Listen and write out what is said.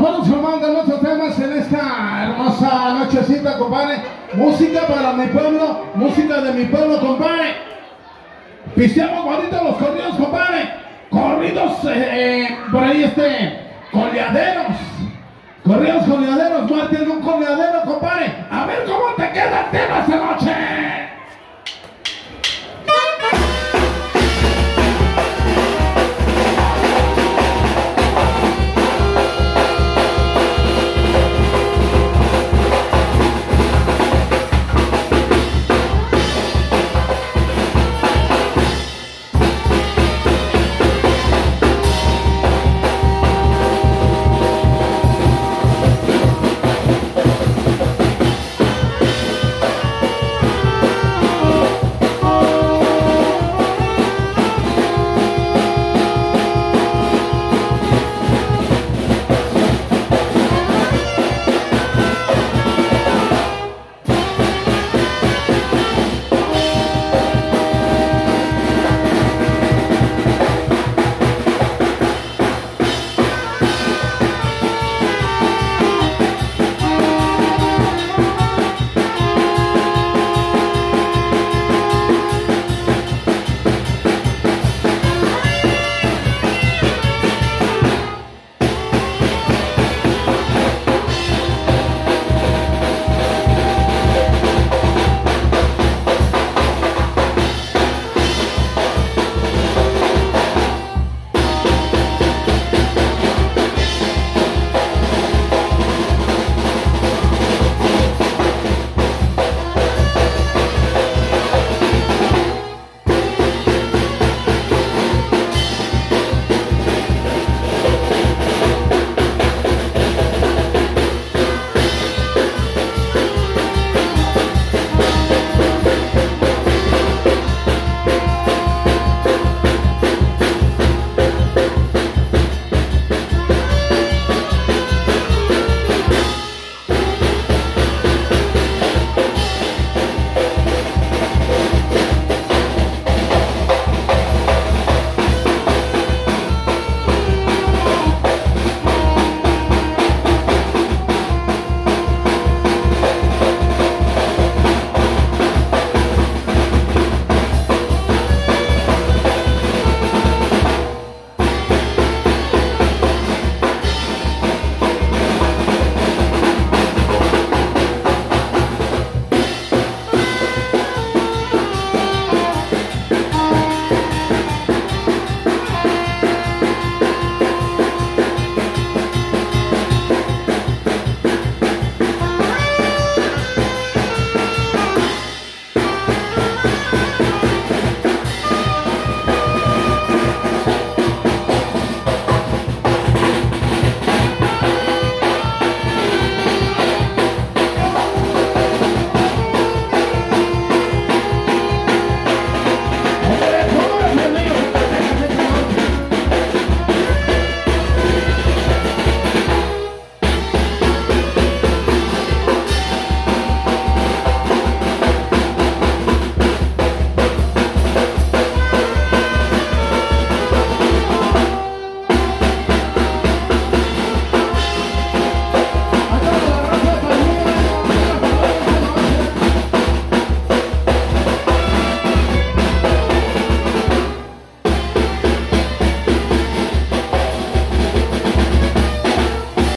Vamos formando nuestros temas en esta hermosa nochecita, compadre. Música para mi pueblo, música de mi pueblo, compadre. Pisteamos bonito los corridos, compadre. Corridos, eh, por ahí este, coleaderos. Corridos coleaderos, muerte en un coleadero, compadre. A ver cómo te queda el tema esta noche.